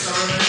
Sorry.